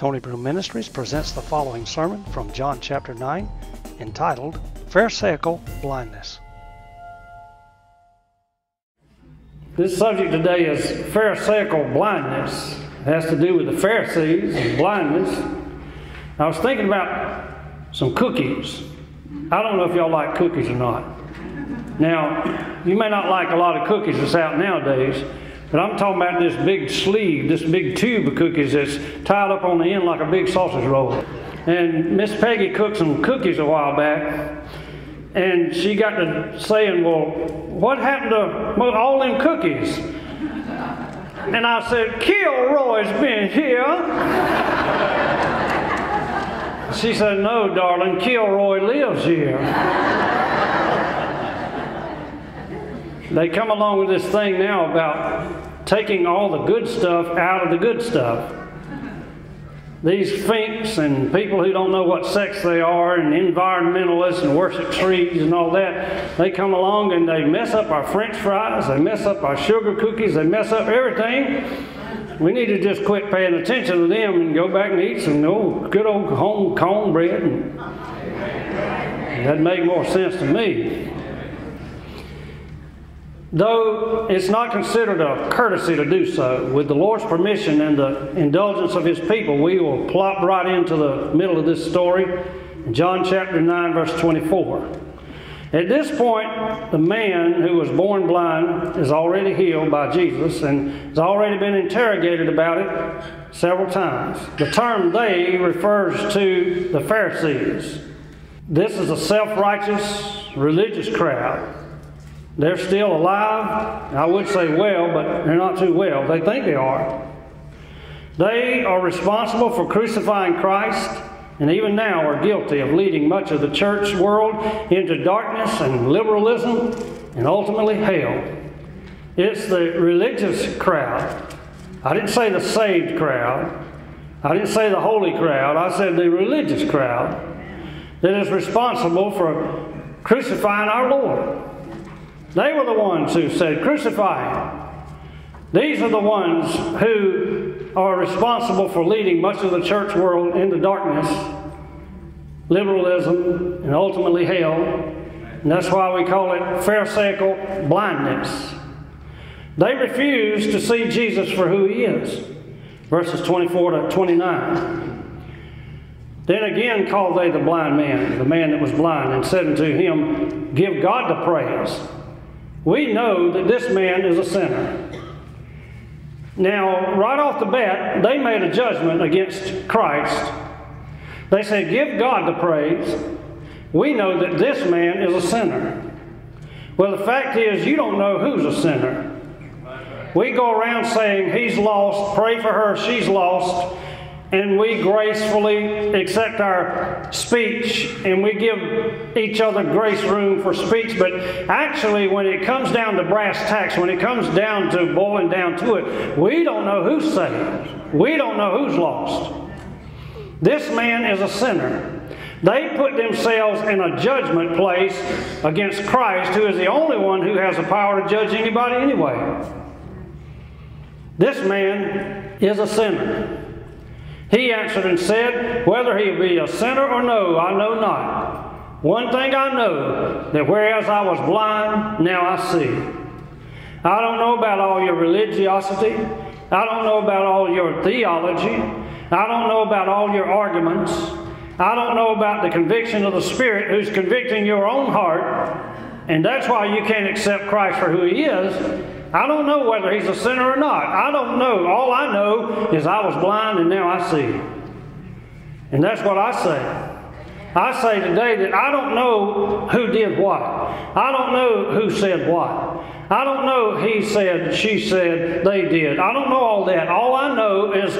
Tony Broome Ministries presents the following sermon from John chapter 9 entitled Pharisaical Blindness. This subject today is Pharisaical blindness. It has to do with the Pharisees and blindness. I was thinking about some cookies. I don't know if y'all like cookies or not. Now, you may not like a lot of cookies that's out nowadays, but I'm talking about this big sleeve, this big tube of cookies that's tied up on the end like a big sausage roll. And Miss Peggy cooked some cookies a while back, and she got to saying, Well, what happened to all them cookies? And I said, Kilroy's been here. She said, No, darling, Kilroy lives here. They come along with this thing now about taking all the good stuff out of the good stuff. These finks and people who don't know what sex they are and environmentalists and worship trees and all that, they come along and they mess up our french fries, they mess up our sugar cookies, they mess up everything. We need to just quit paying attention to them and go back and eat some old, good old home cornbread. And that make more sense to me. Though it's not considered a courtesy to do so, with the Lord's permission and the indulgence of His people, we will plop right into the middle of this story, John chapter 9, verse 24. At this point, the man who was born blind is already healed by Jesus and has already been interrogated about it several times. The term they refers to the Pharisees. This is a self righteous religious crowd they're still alive. I would say well, but they're not too well. They think they are. They are responsible for crucifying Christ and even now are guilty of leading much of the church world into darkness and liberalism and ultimately hell. It's the religious crowd. I didn't say the saved crowd. I didn't say the holy crowd. I said the religious crowd that is responsible for crucifying our Lord. They were the ones who said, Crucify. These are the ones who are responsible for leading much of the church world into darkness, liberalism, and ultimately hell. And that's why we call it Pharisaical blindness. They refuse to see Jesus for who he is. Verses 24 to 29. Then again called they the blind man, the man that was blind, and said unto him, Give God the praise we know that this man is a sinner. Now, right off the bat, they made a judgment against Christ. They said, Give God the praise. We know that this man is a sinner. Well, the fact is, you don't know who's a sinner. We go around saying, He's lost, pray for her, she's lost and we gracefully accept our speech and we give each other grace room for speech. But actually, when it comes down to brass tacks, when it comes down to boiling down to it, we don't know who's saved. We don't know who's lost. This man is a sinner. They put themselves in a judgment place against Christ, who is the only one who has the power to judge anybody anyway. This man is a sinner. He answered and said, Whether he be a sinner or no, I know not. One thing I know, that whereas I was blind, now I see. I don't know about all your religiosity. I don't know about all your theology. I don't know about all your arguments. I don't know about the conviction of the Spirit who's convicting your own heart. And that's why you can't accept Christ for who He is I don't know whether he's a sinner or not. I don't know. All I know is I was blind and now I see. And that's what I say. I say today that I don't know who did what. I don't know who said what. I don't know he said, she said, they did. I don't know all that. All I know is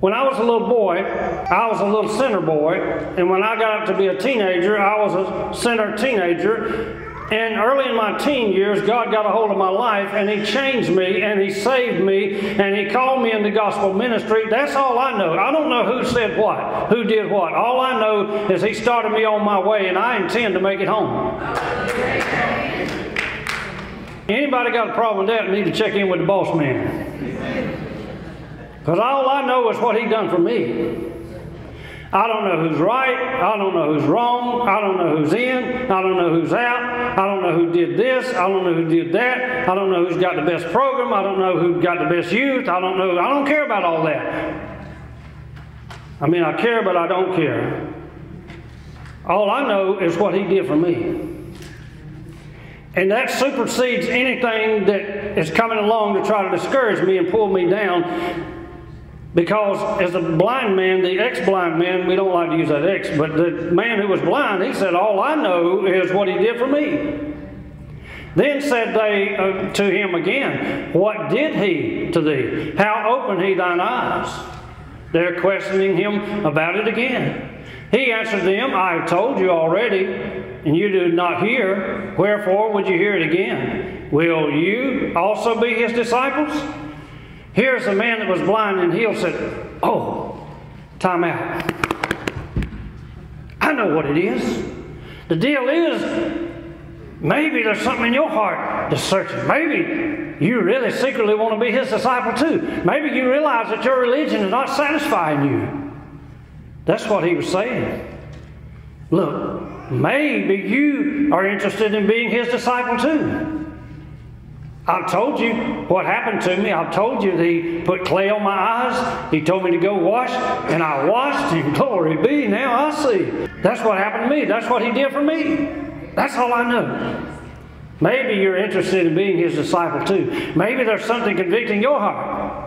when I was a little boy, I was a little sinner boy. And when I got up to be a teenager, I was a sinner teenager. And early in my teen years, God got a hold of my life and He changed me and He saved me and He called me into gospel ministry. That's all I know. I don't know who said what, who did what. All I know is He started me on my way and I intend to make it home. Anybody got a problem with that need to check in with the boss man. Because all I know is what He done for me. I don't know who's right. I don't know who's wrong. I don't know who's in. I don't know who's out. I don't know who did this. I don't know who did that. I don't know who's got the best program. I don't know who got the best youth. I don't know. I don't care about all that. I mean, I care, but I don't care. All I know is what He did for me. And that supersedes anything that is coming along to try to discourage me and pull me down because as a blind man, the ex blind man, we don't like to use that ex, but the man who was blind, he said, All I know is what he did for me. Then said they uh, to him again, What did he to thee? How opened he thine eyes? They're questioning him about it again. He answered them, I have told you already, and you do not hear. Wherefore would you hear it again? Will you also be his disciples? Here's a man that was blind and healed said, Oh, time out. I know what it is. The deal is, maybe there's something in your heart that's searching. Maybe you really secretly want to be his disciple too. Maybe you realize that your religion is not satisfying you. That's what he was saying. Look, maybe you are interested in being his disciple too. I've told you what happened to me. I've told you that He put clay on my eyes. He told me to go wash, and I washed, and glory be, now I see. That's what happened to me. That's what He did for me. That's all I know. Maybe you're interested in being His disciple too. Maybe there's something convicting your heart.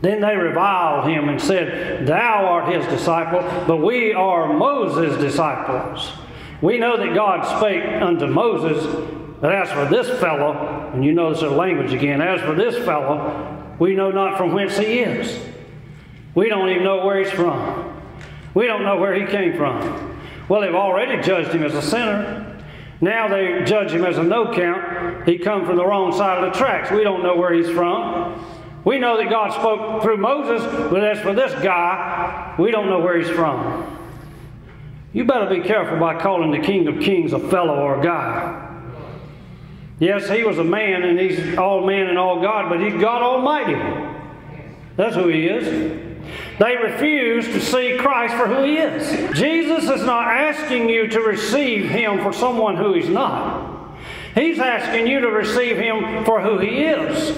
Then they reviled him and said, Thou art his disciple, but we are Moses' disciples. We know that God spake unto Moses but as for this fellow, and you notice the language again, as for this fellow, we know not from whence he is. We don't even know where he's from. We don't know where he came from. Well, they've already judged him as a sinner. Now they judge him as a no count. He come from the wrong side of the tracks. We don't know where he's from. We know that God spoke through Moses, but as for this guy, we don't know where he's from. You better be careful by calling the King of Kings a fellow or a guy. Yes, he was a man and he's all man and all God, but he's God Almighty. That's who he is. They refuse to see Christ for who he is. Jesus is not asking you to receive him for someone who he's not. He's asking you to receive him for who he is.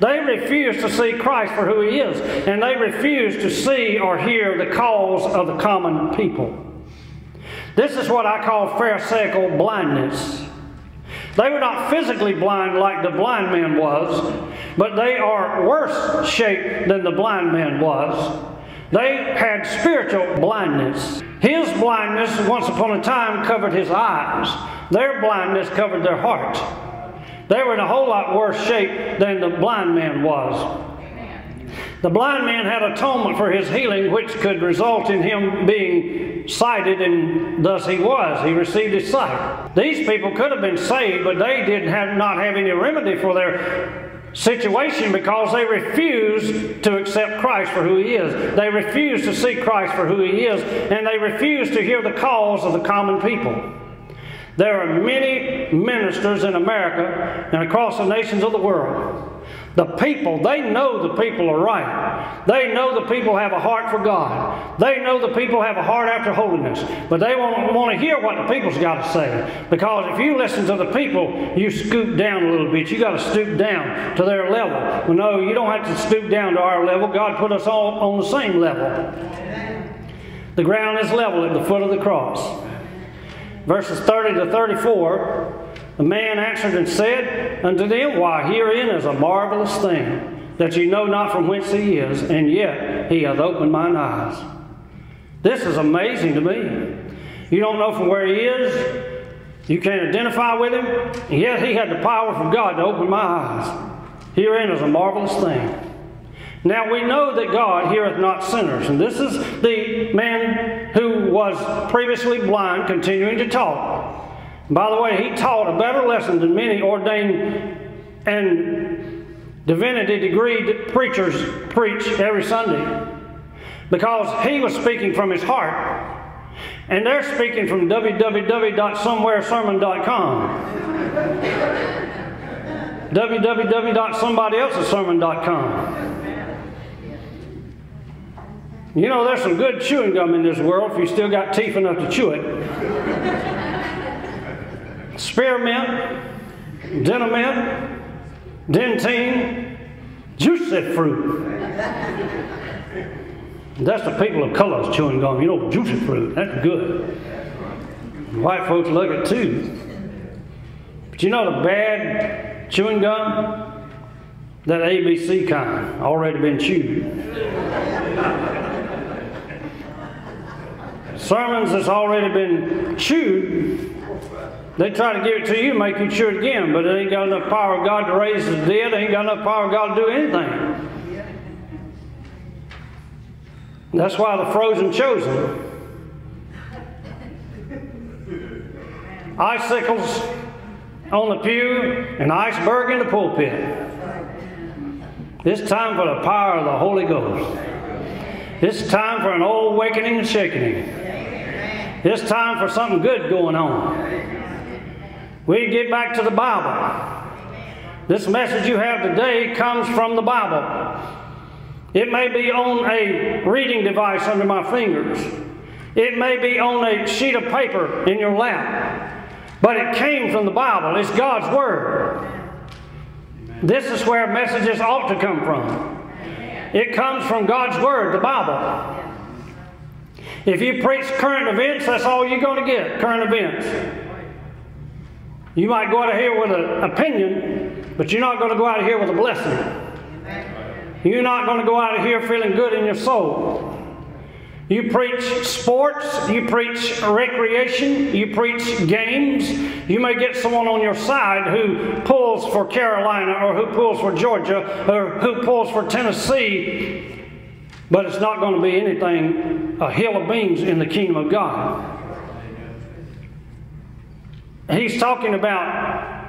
They refuse to see Christ for who he is, and they refuse to see or hear the cause of the common people. This is what I call Pharisaical blindness. They were not physically blind like the blind man was, but they are worse shaped than the blind man was. They had spiritual blindness. His blindness, once upon a time, covered his eyes. Their blindness covered their heart. They were in a whole lot worse shape than the blind man was. The blind man had atonement for his healing, which could result in him being sighted, and thus he was. He received his sight. These people could have been saved, but they did have, not have any remedy for their situation because they refused to accept Christ for who He is. They refused to see Christ for who He is, and they refused to hear the calls of the common people. There are many ministers in America and across the nations of the world the people, they know the people are right. They know the people have a heart for God. They know the people have a heart after holiness. But they won't want to hear what the people's got to say. Because if you listen to the people, you scoop down a little bit. You got to stoop down to their level. Well, no, you don't have to stoop down to our level. God put us all on the same level. The ground is level at the foot of the cross. Verses 30 to 34 the man answered and said unto them, Why, herein is a marvelous thing, that ye know not from whence he is, and yet he hath opened mine eyes. This is amazing to me. You don't know from where he is, you can't identify with him, and yet he had the power from God to open my eyes. Herein is a marvelous thing. Now we know that God heareth not sinners, and this is the man who was previously blind continuing to talk. By the way, he taught a better lesson than many ordained and divinity degree preachers preach every Sunday because he was speaking from his heart. And they're speaking from www.somewheresermon.com. www.somebodyelsesermon.com. You know, there's some good chewing gum in this world if you still got teeth enough to chew it. Spearmint, Denamint, Dentyne, Juicy Fruit. That's the people of colors chewing gum. You know, juicy fruit. That's good. White folks like it too. But you know the bad chewing gum? That ABC kind, already been chewed. Sermons that's already been chewed, they try to give it to you, make you chew it again, but it ain't got enough power of God to raise the dead, it ain't got enough power of God to do anything. That's why the frozen chosen. Icicles on the pew, and iceberg in the pulpit. It's time for the power of the Holy Ghost. It's time for an old awakening and shaking. It's time for something good going on. We get back to the Bible. This message you have today comes from the Bible. It may be on a reading device under my fingers. It may be on a sheet of paper in your lap. But it came from the Bible. It's God's Word. This is where messages ought to come from. It comes from God's Word, the Bible. If you preach current events, that's all you're going to get current events. You might go out of here with an opinion, but you're not going to go out of here with a blessing. You're not going to go out of here feeling good in your soul. You preach sports, you preach recreation, you preach games. You may get someone on your side who pulls for Carolina or who pulls for Georgia or who pulls for Tennessee but it's not going to be anything, a hill of beans in the kingdom of God. He's talking about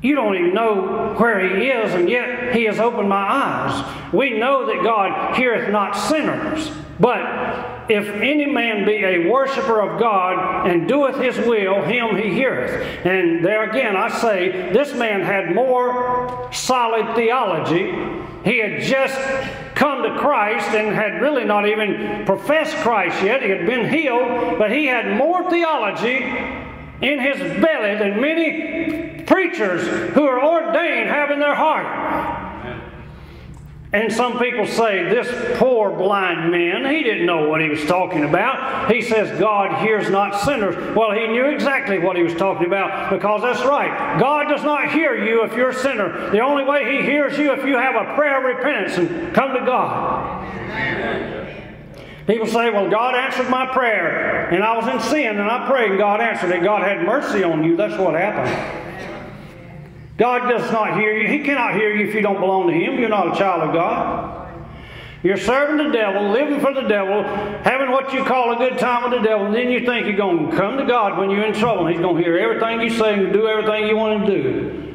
you don't even know where he is, and yet he has opened my eyes. We know that God heareth not sinners, but if any man be a worshiper of God and doeth his will, him he heareth. And there again, I say, this man had more solid theology. He had just come to Christ and had really not even professed Christ yet. He had been healed, but he had more theology in his belly than many preachers who are ordained have in their heart. And some people say, this poor blind man, he didn't know what he was talking about. He says, God hears not sinners. Well, he knew exactly what he was talking about because that's right. God does not hear you if you're a sinner. The only way he hears you if you have a prayer of repentance and come to God. People say, well, God answered my prayer and I was in sin and I prayed and God answered it. God had mercy on you. That's what happened. God does not hear you. He cannot hear you if you don't belong to Him. You're not a child of God. You're serving the devil, living for the devil, having what you call a good time with the devil, and then you think you're going to come to God when you're in trouble, and He's going to hear everything you say and do everything you want to do.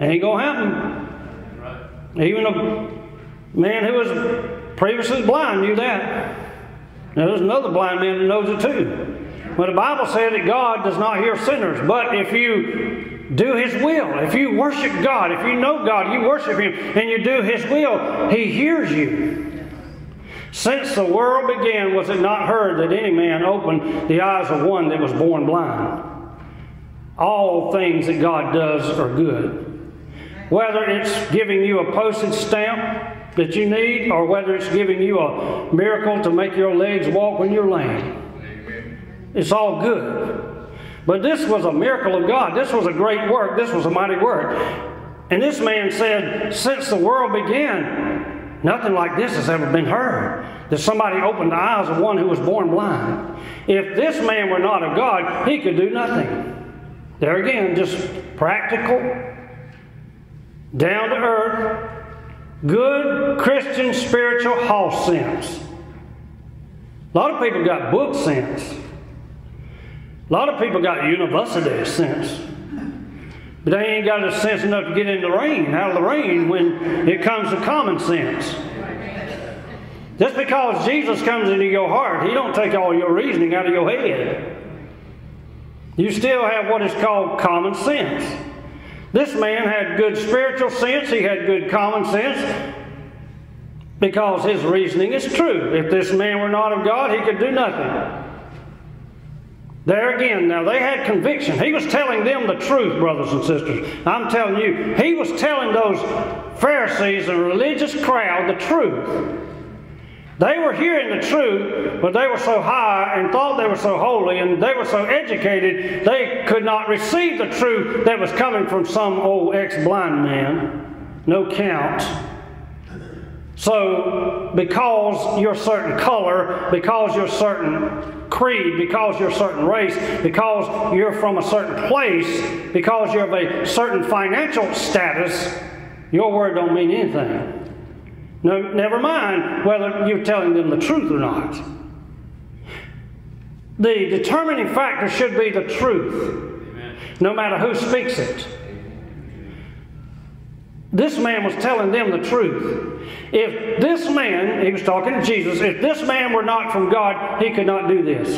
Ain't going to happen. Even a man who was previously blind knew that. Now, there's another blind man that knows it too. But the Bible said that God does not hear sinners, but if you do His will. If you worship God, if you know God, you worship Him, and you do His will, He hears you. Since the world began, was it not heard that any man opened the eyes of one that was born blind? All things that God does are good. Whether it's giving you a postage stamp that you need, or whether it's giving you a miracle to make your legs walk when you're lame, it's all good. But this was a miracle of God. This was a great work. This was a mighty work. And this man said, Since the world began, nothing like this has ever been heard. That somebody opened the eyes of one who was born blind. If this man were not of God, he could do nothing. There again, just practical, down to earth, good Christian spiritual house sense. A lot of people got book sense. A lot of people got university sense. But they ain't got a sense enough to get in the rain, out of the rain, when it comes to common sense. Just because Jesus comes into your heart, He don't take all your reasoning out of your head. You still have what is called common sense. This man had good spiritual sense, he had good common sense. because his reasoning is true. If this man were not of God, he could do nothing. There again, now they had conviction. He was telling them the truth, brothers and sisters. I'm telling you, he was telling those Pharisees and religious crowd the truth. They were hearing the truth, but they were so high and thought they were so holy and they were so educated, they could not receive the truth that was coming from some old ex blind man. No count. So, because you're certain color, because you're certain creed, because you're a certain race, because you're from a certain place, because you're of a certain financial status, your word don't mean anything. No, never mind whether you're telling them the truth or not. The determining factor should be the truth, no matter who speaks it. This man was telling them the truth. If this man, he was talking to Jesus, if this man were not from God, he could not do this.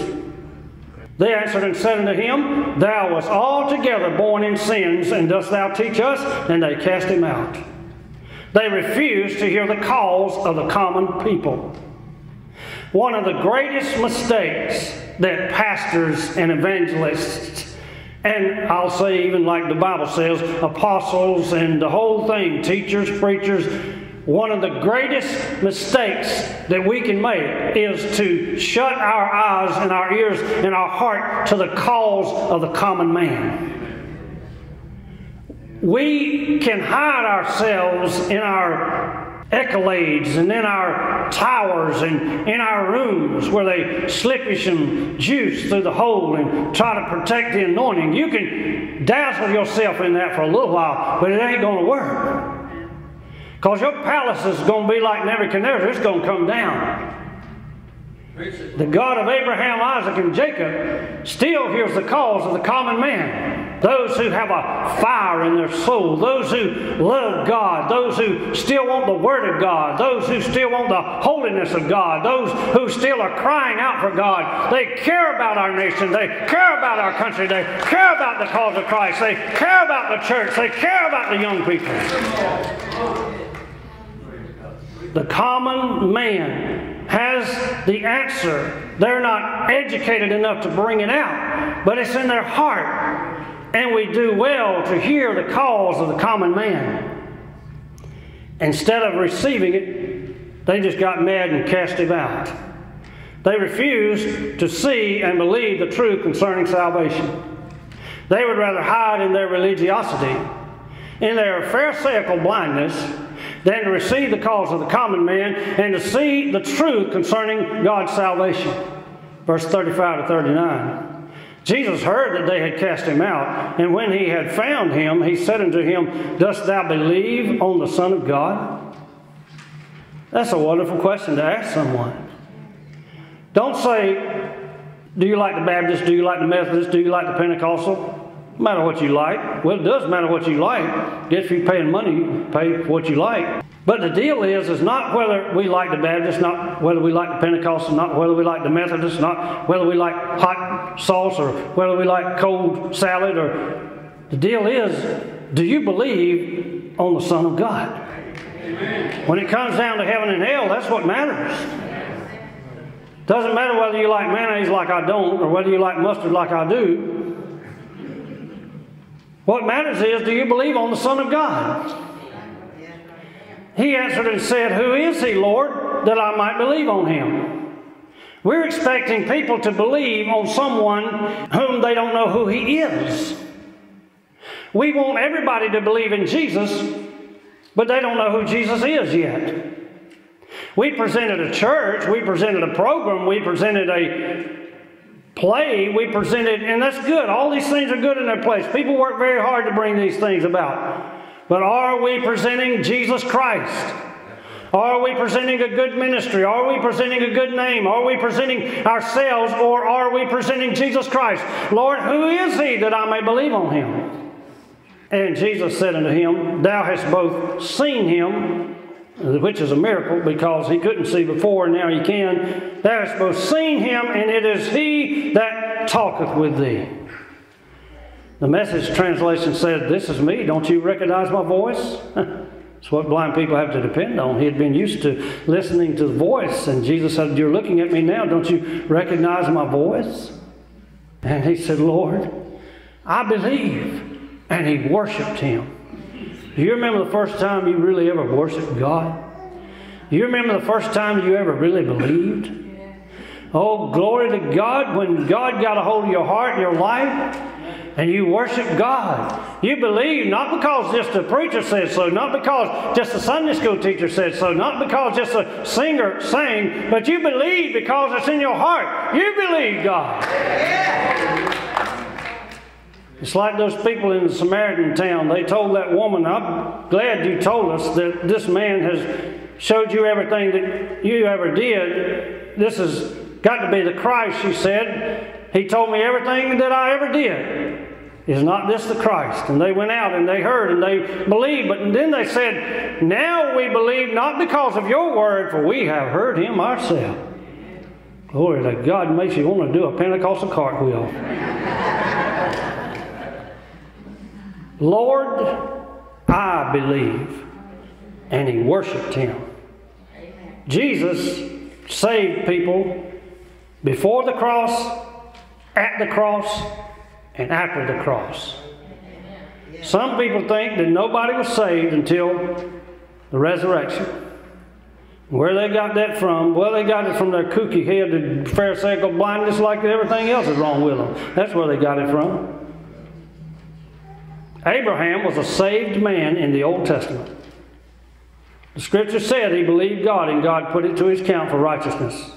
They answered and said unto him, Thou wast altogether born in sins, and dost thou teach us? And they cast him out. They refused to hear the calls of the common people. One of the greatest mistakes that pastors and evangelists, and I'll say even like the Bible says, apostles and the whole thing, teachers, preachers, one of the greatest mistakes that we can make is to shut our eyes and our ears and our heart to the calls of the common man. We can hide ourselves in our accolades and in our towers and in our rooms where they slippish and juice through the hole and try to protect the anointing. You can dazzle yourself in that for a little while, but it ain't going to work. Because your palace is going to be like Nebuchadnezzar, it's going to come down. The God of Abraham, Isaac, and Jacob still hears the calls of the common man. Those who have a fire in their soul, those who love God, those who still want the Word of God, those who still want the holiness of God, those who still are crying out for God. They care about our nation, they care about our country, they care about the cause of Christ, they care about the church, they care about the young people. The common man has the answer. They're not educated enough to bring it out, but it's in their heart. And we do well to hear the calls of the common man. Instead of receiving it, they just got mad and cast him out. They refused to see and believe the truth concerning salvation. They would rather hide in their religiosity, in their Pharisaical blindness, than to receive the calls of the common man and to see the truth concerning God's salvation. Verse 35 to 39. Jesus heard that they had cast him out, and when he had found him, he said unto him, Dost thou believe on the Son of God? That's a wonderful question to ask someone. Don't say, Do you like the Baptist? Do you like the Methodist? Do you like the Pentecostal? Matter what you like. Well, it does matter what you like. Guess if you're paying money, pay what you like. But the deal is, is not whether we like the Baptist, not whether we like the Pentecostal, not whether we like the Methodist, not whether we like hot sauce or whether we like cold salad. Or the deal is, do you believe on the Son of God? Amen. When it comes down to heaven and hell, that's what matters. Doesn't matter whether you like mayonnaise like I don't, or whether you like mustard like I do. What matters is, do you believe on the Son of God? He answered and said, Who is he, Lord, that I might believe on him? We're expecting people to believe on someone whom they don't know who he is. We want everybody to believe in Jesus, but they don't know who Jesus is yet. We presented a church, we presented a program, we presented a play, we presented, and that's good. All these things are good in their place. People work very hard to bring these things about. But are we presenting Jesus Christ? Are we presenting a good ministry? Are we presenting a good name? Are we presenting ourselves or are we presenting Jesus Christ? Lord, who is he that I may believe on him? And Jesus said unto him, Thou hast both seen him, which is a miracle because he couldn't see before and now he can. Thou hast both seen him, and it is he that talketh with thee. The message translation said, This is me. Don't you recognize my voice? It's what blind people have to depend on. He had been used to listening to the voice, and Jesus said, You're looking at me now. Don't you recognize my voice? And he said, Lord, I believe. And he worshiped him. Do you remember the first time you really ever worshiped God? Do you remember the first time you ever really believed? Oh, glory to God. When God got a hold of your heart and your life, and you worship God. You believe not because just a preacher said so, not because just a Sunday school teacher said so, not because just a singer sang, but you believe because it's in your heart. You believe God. It's like those people in the Samaritan town. They told that woman, I'm glad you told us that this man has showed you everything that you ever did. This has got to be the Christ, she said. He told me everything that I ever did. Is not this the Christ? And they went out and they heard and they believed. But then they said, Now we believe not because of your word, for we have heard him ourselves. Glory to God makes you want to do a Pentecostal cartwheel. Lord, I believe. And he worshiped him. Jesus saved people before the cross, at the cross, and after the cross. Some people think that nobody was saved until the resurrection. Where they got that from? Well, they got it from their kooky headed Pharisaical blindness, like everything else is wrong with them. That's where they got it from. Abraham was a saved man in the Old Testament. The scripture said he believed God and God put it to his account for righteousness.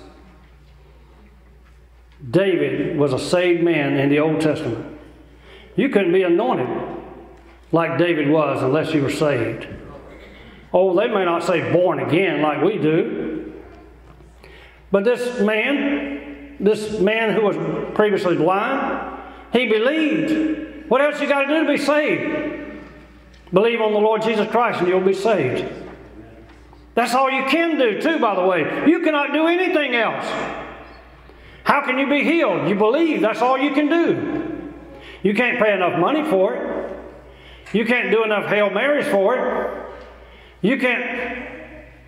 David was a saved man in the Old Testament. You couldn't be anointed like David was unless you were saved. Oh, they may not say born again like we do. But this man, this man who was previously blind, he believed. What else you got to do to be saved? Believe on the Lord Jesus Christ and you'll be saved. That's all you can do, too, by the way. You cannot do anything else. How can you be healed? You believe. That's all you can do. You can't pay enough money for it. You can't do enough Hail Marys for it. You can't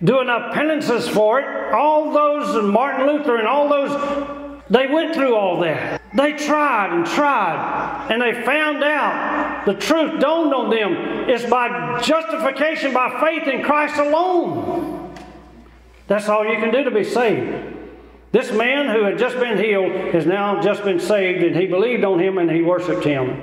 do enough penances for it. All those, and Martin Luther and all those, they went through all that. They tried and tried, and they found out the truth dawned on them. It's by justification by faith in Christ alone. That's all you can do to be saved. This man who had just been healed has now just been saved, and he believed on him and he worshiped him.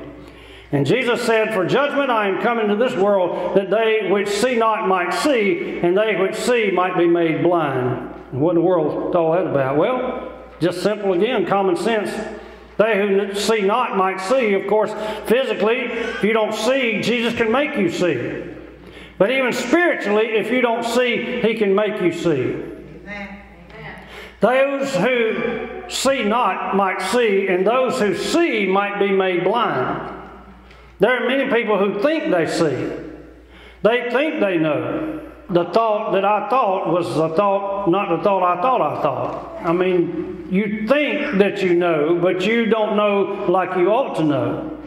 And Jesus said, For judgment I am come into this world, that they which see not might see, and they which see might be made blind. And what in the world is all that about? Well, just simple again, common sense. They who see not might see. Of course, physically, if you don't see, Jesus can make you see. But even spiritually, if you don't see, He can make you see. Those who see not might see, and those who see might be made blind. There are many people who think they see. They think they know. The thought that I thought was the thought, not the thought I thought I thought. I mean, you think that you know, but you don't know like you ought to know.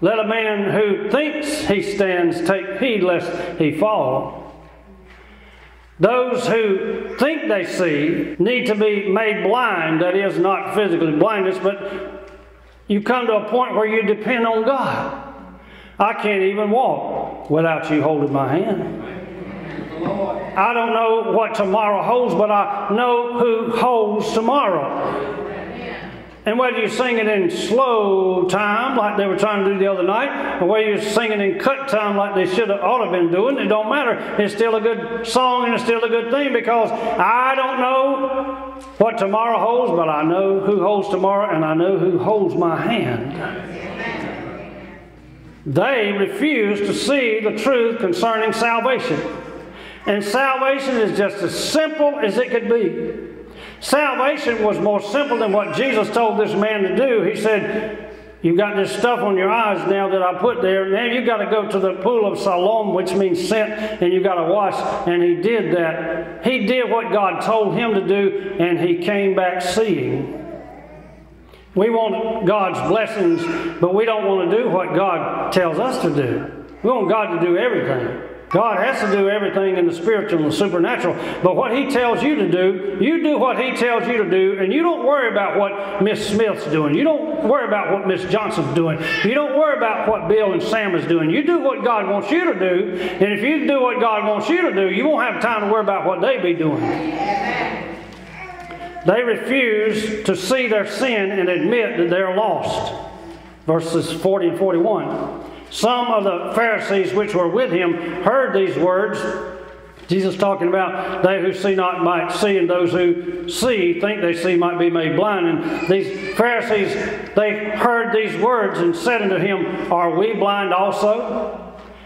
Let a man who thinks he stands take heed lest he fall. Those who think they see need to be made blind, that is, not physically blindness, but you come to a point where you depend on God. I can't even walk without you holding my hand. I don't know what tomorrow holds, but I know who holds tomorrow. And whether you sing it in slow time, like they were trying to do the other night, or whether you're singing in cut time, like they should have ought to have been doing, it don't matter. It's still a good song and it's still a good thing because I don't know what tomorrow holds, but I know who holds tomorrow and I know who holds my hand. They refuse to see the truth concerning salvation. And salvation is just as simple as it could be. Salvation was more simple than what Jesus told this man to do. He said, You've got this stuff on your eyes now that I put there. Now you've got to go to the pool of Siloam, which means sent, and you've got to wash. And he did that. He did what God told him to do, and he came back seeing. We want God's blessings, but we don't want to do what God tells us to do. We want God to do everything. God has to do everything in the spiritual and the supernatural. But what He tells you to do, you do what He tells you to do, and you don't worry about what Miss Smith's doing. You don't worry about what Miss Johnson's doing. You don't worry about what Bill and Sam is doing. You do what God wants you to do, and if you do what God wants you to do, you won't have time to worry about what they be doing. They refuse to see their sin and admit that they're lost. Verses 40 and 41. Some of the Pharisees which were with him heard these words. Jesus talking about they who see not might see, and those who see think they see might be made blind. And these Pharisees, they heard these words and said unto him, Are we blind also?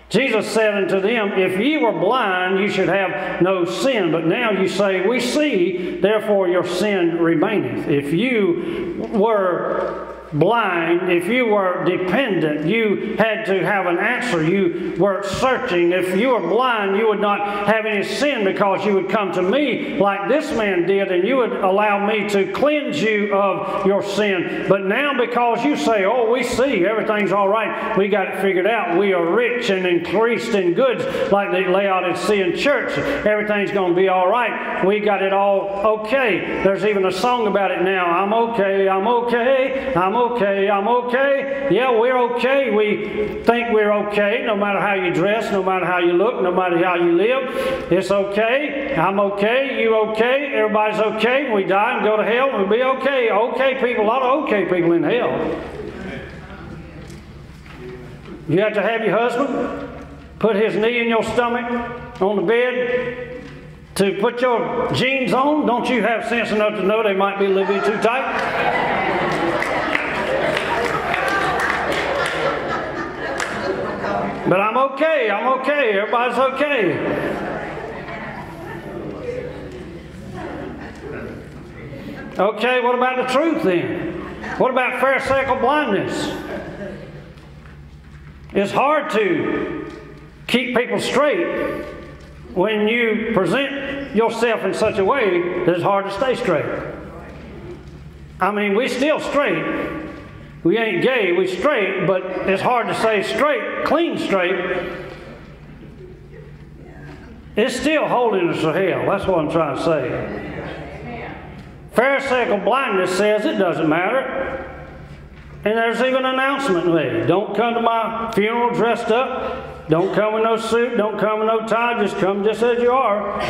Jesus said unto them, If ye were blind, you should have no sin. But now you say, We see, therefore your sin remaineth. If you were blind, if you were dependent, you had to have an answer. You were searching. If you were blind, you would not have any sin because you would come to me like this man did, and you would allow me to cleanse you of your sin. But now, because you say, Oh, we see, everything's all right, we got it figured out, we are rich and increased in goods, like the Laodicean church, everything's going to be all right. We got it all okay. There's even a song about it now. I'm okay, I'm okay, I'm okay, I'm okay. Yeah, we're okay. We think we're okay no matter how you dress, no matter how you look, no matter how you live. It's okay. I'm okay. You okay. Everybody's okay. We die and go to hell. We'll be okay. Okay people, a lot of okay people in hell. You have to have your husband put his knee in your stomach on the bed to put your jeans on. Don't you have sense enough to know they might be a little bit too tight? But I'm okay. I'm okay. Everybody's okay. Okay, what about the truth then? What about pharisaical blindness? It's hard to keep people straight when you present yourself in such a way that it's hard to stay straight. I mean, we're still straight, we ain't gay, we straight, but it's hard to say straight, clean straight. It's still holding us of hell. That's what I'm trying to say. Pharisaical blindness says it doesn't matter. And there's even an announcement made. Don't come to my funeral dressed up. Don't come with no suit. Don't come with no tie. Just come just as you are.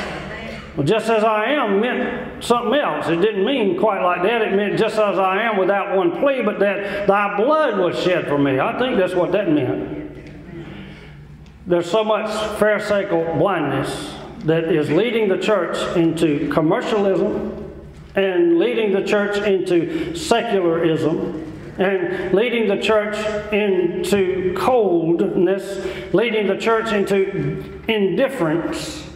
Well, just as I am meant something else. It didn't mean quite like that. It meant just as I am without one plea, but that thy blood was shed for me. I think that's what that meant. There's so much Pharisaical blindness that is leading the church into commercialism and leading the church into secularism and leading the church into coldness, leading the church into indifference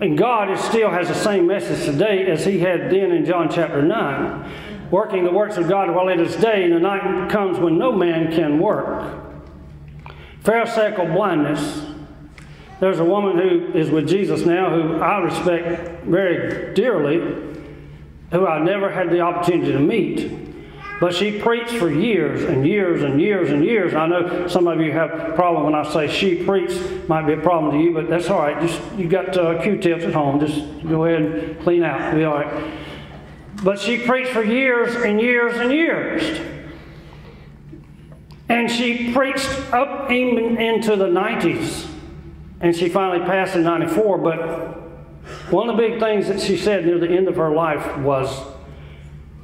and God is, still has the same message today as He had then in John chapter 9. Working the works of God while it is day, and the night comes when no man can work. Pharisaical blindness. There's a woman who is with Jesus now who I respect very dearly, who I never had the opportunity to meet. But she preached for years and years and years and years. I know some of you have a problem when I say she preached. Might be a problem to you, but that's all right. Just you got uh, Q-tips at home. Just go ahead and clean out. Be all right. But she preached for years and years and years. And she preached up even into the 90s. And she finally passed in 94. But one of the big things that she said near the end of her life was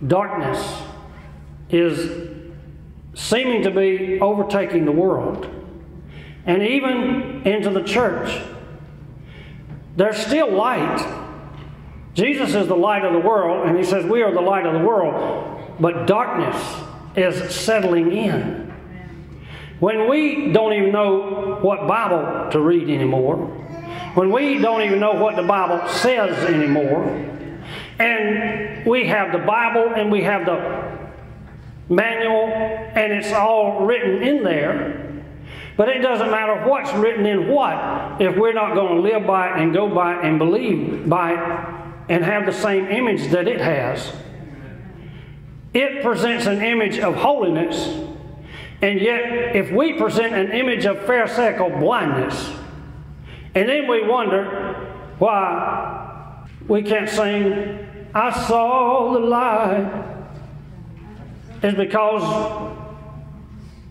darkness is seeming to be overtaking the world and even into the church. There's still light. Jesus is the light of the world, and he says, We are the light of the world, but darkness is settling in. When we don't even know what Bible to read anymore, when we don't even know what the Bible says anymore, and we have the Bible and we have the manual, and it's all written in there. But it doesn't matter what's written in what if we're not going to live by it and go by it and believe by it and have the same image that it has. It presents an image of holiness, and yet if we present an image of pharisaical blindness, And then we wonder why we can't sing, I saw the light. It's because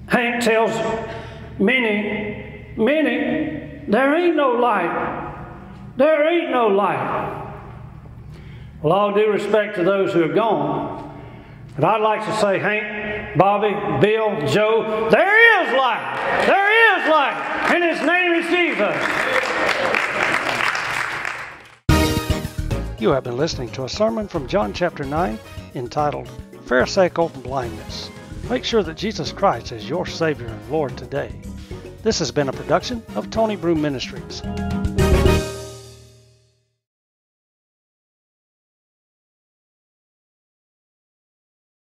Hank tells many, many, there ain't no light. There ain't no light. Well, all due respect to those who have gone, but I'd like to say, Hank, Bobby, Bill, Joe, there is light. There is light. And his name is Jesus. You have been listening to a sermon from John chapter 9 entitled Pharisaical Blindness. Make sure that Jesus Christ is your Savior and Lord today. This has been a production of Tony Broome Ministries.